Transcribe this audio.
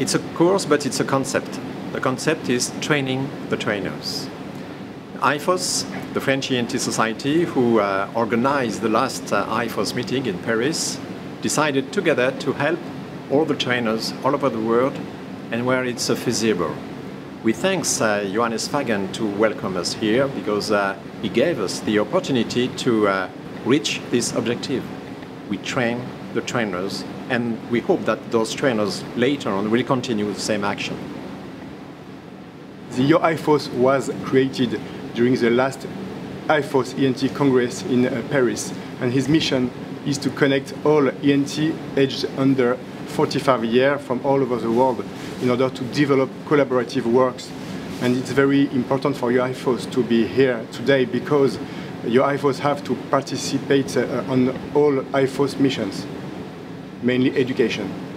It's a course, but it's a concept. The concept is training the trainers. IFOS, the French ENT Society, who uh, organized the last uh, IFOS meeting in Paris, decided together to help all the trainers all over the world and where it's uh, feasible. We thank uh, Johannes Fagan to welcome us here because uh, he gave us the opportunity to uh, reach this objective. We train the trainers and we hope that those trainers later on will continue the same action. The IFOS was created during the last IFOS ENT Congress in uh, Paris, and his mission is to connect all ENT aged under 45 years from all over the world in order to develop collaborative works. And it's very important for Young IFOS to be here today because Young IFOS have to participate uh, on all IFOS missions, mainly education.